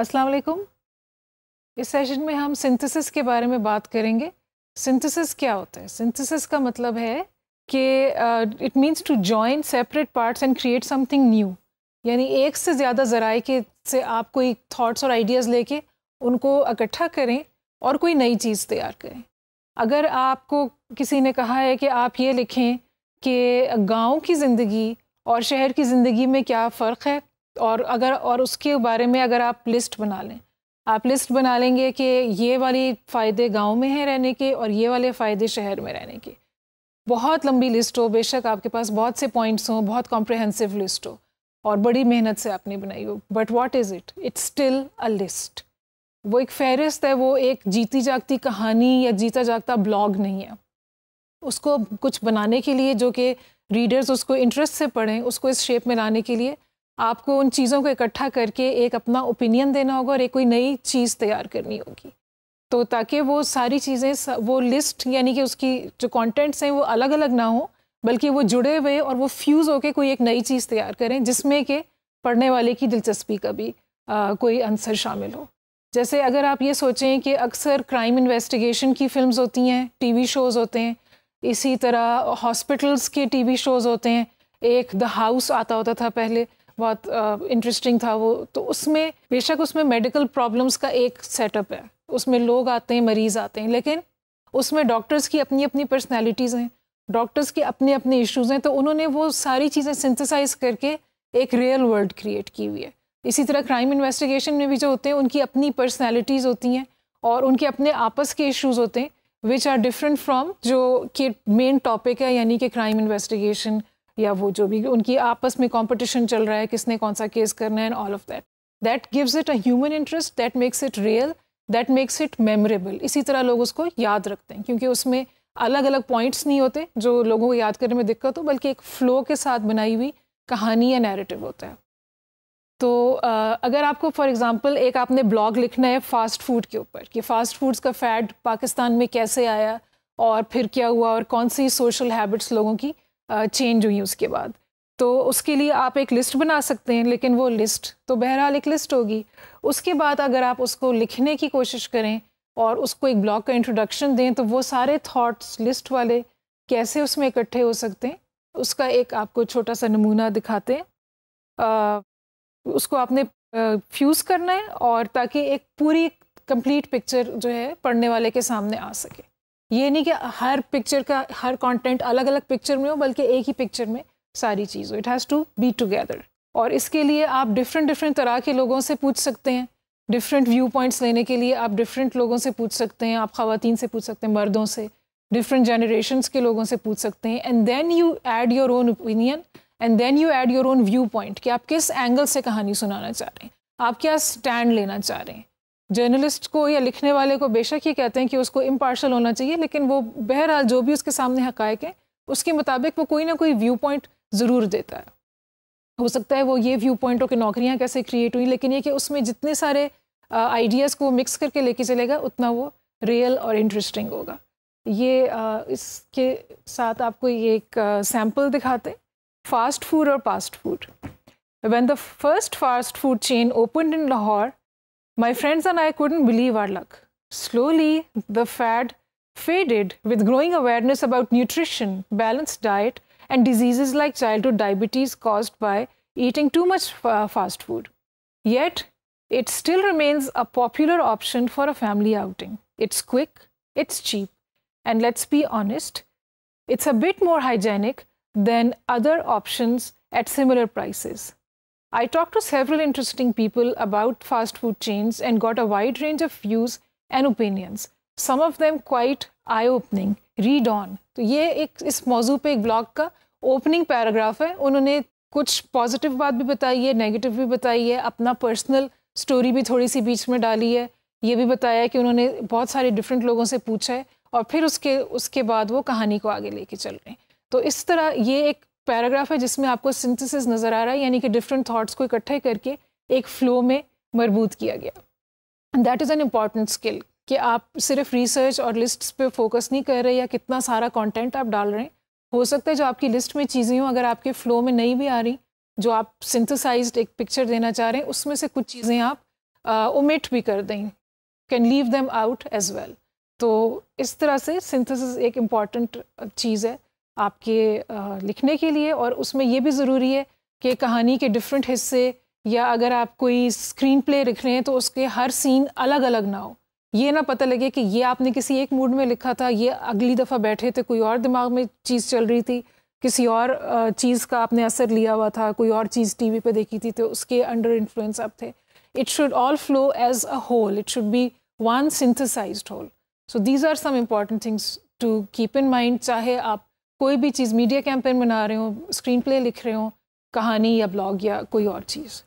अस्सलाम वालेकुम इस सेशन में हम सिंथेसिस के बारे में बात करेंगे। सिंथेसिस क्या होता है? सिंथेसिस का मतलब है कि it means to join separate parts and create something new यानी एक से ज़्यादा ज़राए के से आप कोई थॉट्स और आइडियाज़ लेके उनको इकट्ठा करें और कोई नई चीज़ तैयार करें। अगर आपको किसी ने कहा है कि आप ये लिखें कि गाँव की ज़िंदगी और शहर की ज़िंदगी में क्या फ़र्क है और अगर, और उसके बारे में अगर आप लिस्ट बना लें, आप लिस्ट बना लेंगे कि ये वाली फ़ायदे गाँव में हैं रहने के और ये वाले फ़ायदे शहर में रहने के। बहुत लंबी लिस्ट हो, बेशक आपके पास बहुत से पॉइंट्स हों, बहुत कॉम्प्रहेंसिव लिस्ट हो और बड़ी मेहनत से आपने बनाई हो but what is it it's still a list वो एक फहरिस्त है, वो एक जीती जागती कहानी या जीता जागता ब्लॉग नहीं है। उसको कुछ बनाने के लिए, जो कि रीडर्स उसको इंटरेस्ट से पढ़ें, उसको इस शेप में लाने के लिए आपको उन चीज़ों को इकट्ठा करके एक अपना ओपिनियन देना होगा और एक कोई नई चीज़ तैयार करनी होगी। तो ताकि वो सारी चीज़ें वो लिस्ट यानी कि उसकी जो कंटेंट्स हैं वो अलग अलग ना हो बल्कि वो जुड़े हुए और वो फ्यूज़ होकर कोई एक नई चीज़ तैयार करें जिसमें कि पढ़ने वाले की दिलचस्पी का भी आ, कोई आंसर शामिल हो। जैसे अगर आप ये सोचें कि अक्सर क्राइम इन्वेस्टिगेशन की फ़िल्म्स होती हैं टीवी शोज़ होते हैं इसी तरह हॉस्पिटल्स के टीवी शोज़ होते हैं एक द हाउस आता होता था पहले बहुत इंटरेस्टिंग uh, था वो। तो उसमें बेशक उसमें मेडिकल प्रॉब्लम्स का एक सेटअप है। उसमें लोग आते हैं मरीज़ आते हैं लेकिन उसमें डॉक्टर्स की अपनी अपनी पर्सनैलिटीज़ हैं। डॉक्टर्स के अपने अपने इश्यूज़ हैं तो उन्होंने वो सारी चीज़ें सिंथेसाइज करके एक रियल वर्ल्ड क्रिएट की हुई है। इसी तरह क्राइम इन्वेस्टिगेशन में भी जो होते हैं उनकी अपनी पर्सनैलिटीज़ होती हैं और उनके अपने आपस के इश्यूज़ होते हैं विच आर डिफरेंट फ्राम जो कि मेन टॉपिक है यानी कि क्राइम इन्वेस्टिगेशन या वो जो भी, उनकी आपस में कंपटीशन चल रहा है, किसने कौन सा केस करना है and all of that that gives it a human interest that makes it real that makes it memorable इसी तरह लोग उसको याद रखते हैं, क्योंकि उसमें अलग अलग पॉइंट्स नहीं होते, जो लोगों को याद करने में दिक्कत हो, बल्कि एक फ़्लो के साथ बनाई हुई कहानी या नैरेटिव होता है। तो अगर आपको फॉर एग्ज़ाम्पल एक आपने ब्लॉग लिखना है फ़ास्ट फ़ूड के ऊपर, कि फ़ास्ट फूड्स का फैड पाकिस्तान में कैसे आया, और फिर क्या हुआ, और कौन सी सोशल हैबिट्स लोगों की चेंज हुई उसके बाद। तो उसके लिए आप एक लिस्ट बना सकते हैं लेकिन वो लिस्ट तो बहरहाल एक लिस्ट होगी। उसके बाद अगर आप उसको लिखने की कोशिश करें और उसको एक ब्लॉग का इंट्रोडक्शन दें तो वो सारे थॉट्स लिस्ट वाले कैसे उसमें इकट्ठे हो सकते हैं उसका एक आपको छोटा सा नमूना दिखाते हैं। आ, उसको आपने फ्यूज़ करना है और ताकि एक पूरी कंप्लीट पिक्चर जो है पढ़ने वाले के सामने आ सके। ये नहीं कि हर पिक्चर का, हर कंटेंट अलग अलग पिक्चर में हो, बल्कि एक ही पिक्चर में सारी चीज़ हो। It has to be together और इसके लिए आप डिफरेंट डिफरेंट तरह के लोगों से पूछ सकते हैं। डिफरेंट व्यू पॉइंट्स लेने के लिए आप डिफरेंट लोगों से पूछ सकते हैं। आप खातन से पूछ सकते हैं, मर्दों से। डिफरेंट जनरेशन के लोगों से पूछ सकते हैं। And then you add your own opinion and then you add your own viewpoint कि आप किस एंगल से कहानी सुनाना चाह रहे हैं। आप क्या स्टैंड लेना चाह रहे हैं। जर्नलिस्ट को या लिखने वाले को बेशक ये कहते हैं कि उसको इम्पार्शल होना चाहिए लेकिन वो बहरहाल जो भी उसके सामने हकायक है उसके मुताबिक वो कोई ना कोई व्यू पॉइंट ज़रूर देता है। हो सकता है वो ये व्यू पॉइंट कि नौकरियाँ कैसे क्रिएट हुई लेकिन ये कि उसमें जितने सारे आइडियाज़ को मिक्स करके लेके चलेगा उतना वो रियल और इंटरेस्टिंग होगा। ये आ, इसके साथ आपको ये एक सैंपल दिखाते फास्ट फ़ूड और fast food When the first fast food chain open in Lahore, My friends and I couldn't believe our luck. Slowly, the fad faded with growing awareness about nutrition, balanced diet, and diseases like childhood diabetes caused by eating too much fast food. Yet, it still remains a popular option for a family outing. It's quick, it's cheap, and let's be honest, it's a bit more hygienic than other options at similar prices. I talked to several interesting people about fast food chains and got a wide range of views and opinions. Some of them quite eye-opening. Read on. तो ये एक इस मौजू पे एक blog का opening paragraph है उन्होंने कुछ पॉजिटिव बात भी बताई है नेगेटिव भी बताई है, अपना पर्सनल स्टोरी भी थोड़ी सी बीच में डाली है ये भी बताया कि उन्होंने बहुत सारे डिफरेंट लोगों से पूछा है और फिर उसके उसके बाद वो कहानी को आगे लेके चल रहे हैं तो इस तरह ये एक पैराग्राफ है जिसमें आपको सिंथेसिस नज़र आ रहा है, यानी कि डिफरेंट थाट्स को इकट्ठे करके एक फ़्लो में मरबूत किया गया। That is an important skill कि आप सिर्फ़ रिसर्च और लिस्ट पे फोकस नहीं कर रहे या कितना सारा कंटेंट आप डाल रहे हैं। हो सकता है जो आपकी लिस्ट में चीज़ें हों, अगर आपके फ़्लो में नहीं भी आ रही, जो आप सिंथेसाइज्ड एक पिक्चर देना चाह रहे हैं, उसमें से कुछ चीज़ें आप ओमिट भी कर दें। Can leave them out as well तो इस तरह से सिंथेसिस एक इंपॉर्टेंट चीज़ है। आपके लिखने के लिए और उसमें ये भी ज़रूरी है कि कहानी के डिफरेंट हिस्से या अगर आप कोई स्क्रीन प्ले लिख रहे हैं तो उसके हर सीन अलग अलग ना हो। ये ना पता लगे कि ये आपने किसी एक मूड में लिखा था, ये अगली दफ़ा बैठे थे, कोई और दिमाग में चीज़ चल रही थी, किसी और चीज़ का आपने असर लिया हुआ था, कोई और चीज़ टीवी पे देखी थी तो उसके अंडर इन्फ्लुएंस आप थे। It should all flow as a whole it should be one synthesize whole so these are some important things to keep in mind चाहे आप कोई भी चीज़ मीडिया कैंपेन बना रहे हो स्क्रीन प्ले लिख रहे हो, कहानी या ब्लॉग या कोई और चीज़।